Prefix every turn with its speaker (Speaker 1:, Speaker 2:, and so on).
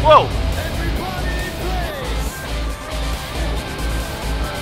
Speaker 1: Whoa!